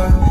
over